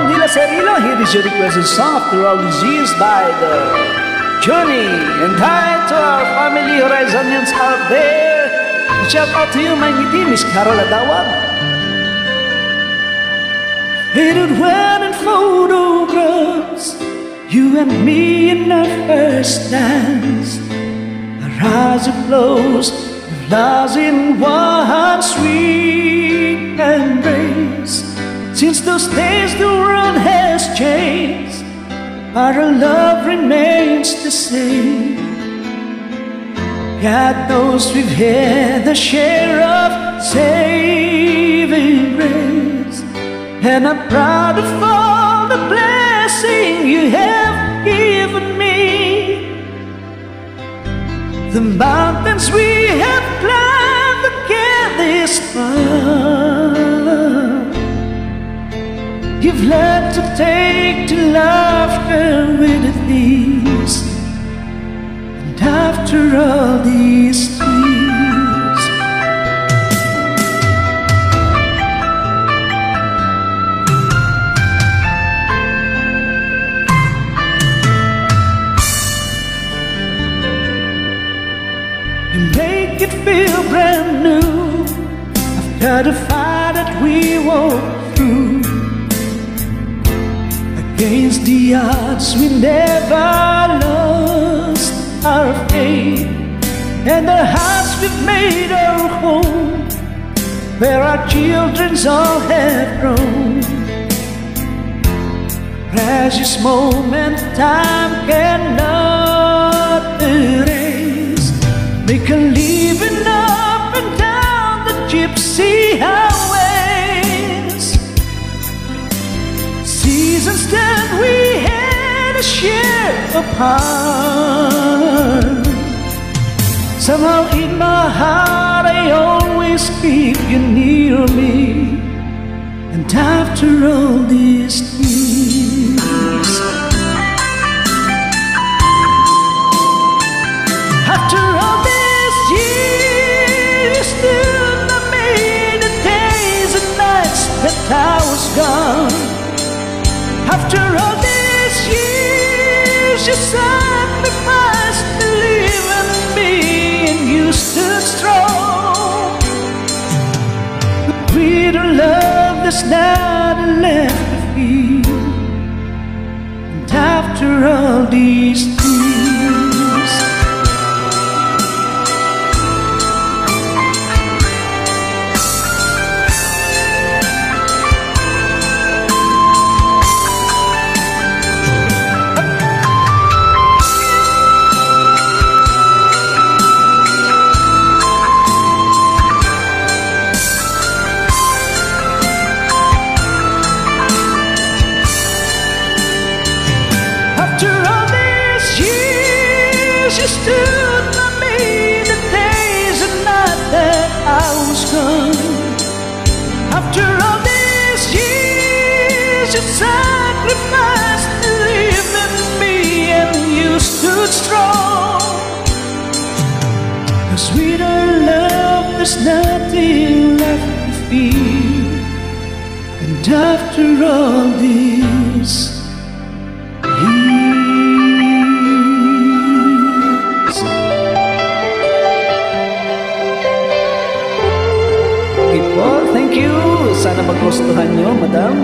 Juan de la Cerilo. Here is your requested song after all these years by the Journey. And hi to our family Horizonians out there. Shout out to you, my meaty, Miss Carol Adawag. Faded when in photographs, you and me in our first dance. Our eyes are closed, lost in one sweet embrace. Since those days, the world has changed, but our love remains the same. God knows we've had a share of saving grace, and I'm proud of all the blessing you have given me. The mountains we have climbed to get this far. Laughter with ease. And after all these years, you make it feel brand new. After the fight that we walked through. Against the odds, we never lost our faith, and the house we've made our home, where our children's all have grown. Precious moment time cannot apart. Somehow in my heart, I always keep you near me. And after all these years, after all these years, still I made the days and nights that I was gone. After all these years, you sacrificed believing me, and you stood strong. With a love that's not left Gone. After all these years, you sacrificed in me and you stood strong. With our love, there's nothing left to fear. And after all people. Thank you. Sana magustuhan nyo, madam.